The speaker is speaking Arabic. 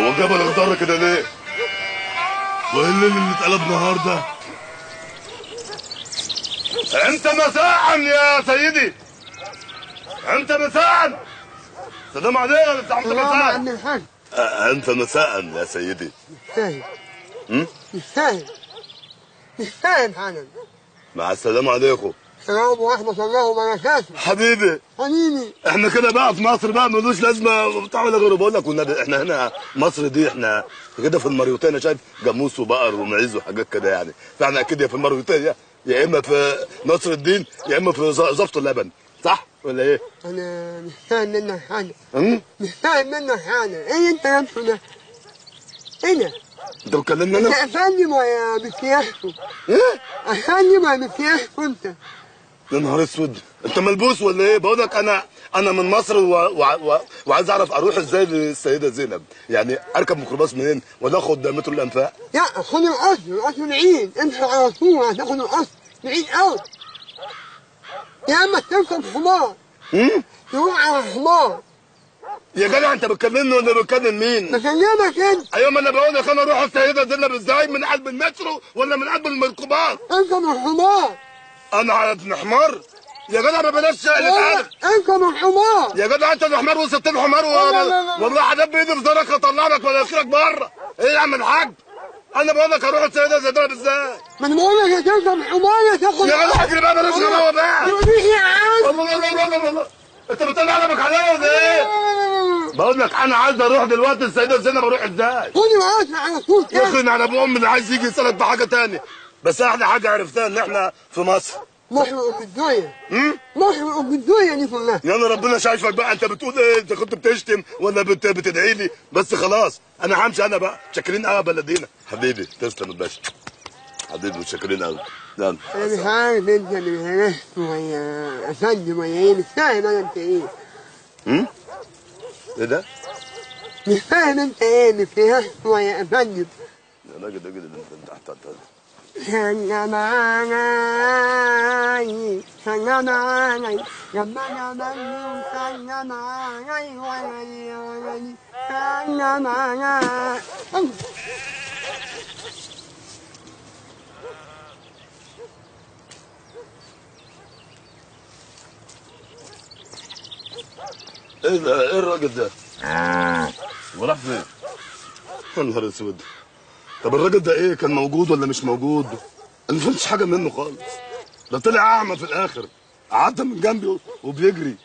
هو الجبل اخضر كده ليه؟ وايه الليل اللي اتقلب نهار ده؟ انت مساء يا سيدي. انت مساء سلام عليك انت عم يا عم مساء الحاج. انت مساء يا سيدي. مش فاهم هم؟ مش فاهم مش فاهم حالا مع السلامة عليكم. السلام ورحمة الله وبركاته حبيبي حبيبي إحنا كده بقى في مصر بقى ملوش لازمة بتاع ولا غيره بقول لك والنبي إحنا هنا مصر دي إحنا كده في المريوتانيا شايف جاموس وبقر ومعيز وحاجات كده يعني فإحنا أكيد يا في المريوتانيا يا إما في نصر الدين يا إما في زفت اللبن صح ولا إيه؟ أنا مش فاهم منك حاجة؟ مش فاهم منك حاجة إيه أنت لابسه ده؟ إيه ده؟ أنت بتكلمني أنا؟ أفندم ولا بسياسته؟ إيه؟ أفندم ولا بسياسته أنت؟ يا نهار اسود. انت ملبوس ولا إيه؟ بقول لك أنا أنا من مصر و... و... و... وعايز اعرف أروح إزاي للسيدة زينب. يعني اركب ميكروباص منين ولا اخد مترو الانفاق؟ لا خد القصر القصر بعيد امشي على طول هتاخد القصر بعيد أوي. يا إما تركب حمار؟ تروح على حمار. يا جدع انت بتكلمني ولا بتكلم مين؟ بكلمك أنت. أيوه ما أنا بقول لك أنا أروح السيدة زينب إزاي؟ من قلب المترو ولا من قلب الميكروباص؟ اركب الحمار. أنا على ابن حمار يا جدع ما بلاش شقلة قلب اركب الحمار يا جدع أنت الحمار وسبت الحمار لا، لا، لا. و... والله حدب بايدي في زرك اطلع لك ولا اخرك بره إيه يا عم الحاج؟ أنا بقول لك أروح السيدة زينب إزاي؟ ما أنا بقول لك تركب الحمار يا تاخد يا جدع أجري بقى بلاش غباوه بقى. يا عم. الله الله الله الله الله أنت بتطلع قلبك عليا ولا إيه؟ بقول لك أنا عايز أروح دلوقتي السيدة زينب أروح إزاي؟ خد القصر على طول كده. يخرج على ابو امي اللي عايز يجي يسألك بحاجه تاني. بس أحلى حاجة عرفتها إن إحنا في مصر. محرق في الدنيا امم محرق في الدنيا دي كلها يلا ربنا شايفك بقى. أنت بتقول إيه؟ أنت كنت بتشتم ولا بت... بتدعي لي؟ بس خلاص. أنا همشي أنا بقى. شاكرين قوي بلدينا. حبيبي تسلم يا باشا حبيبي متشكرين قوي يلا. أنا مش عارف انت اللي هرست ولا افندم ولا إيه مش فاهم أنا أنت إيه؟ امم إيه ده؟ مش فاهم أنت إيه؟ مش هرست ولا راجل راجل انت تحت تحت ربنا إيه ده إيه الراجل ده؟ وراح فين؟ يا نهار أسود طب الراجل ده إيه؟ كان موجود ولا مش موجود؟ أنا ما فهمتش حاجة منه خالص. ده طلع أعمى في الآخر. قعدت من جنبي وبيجري.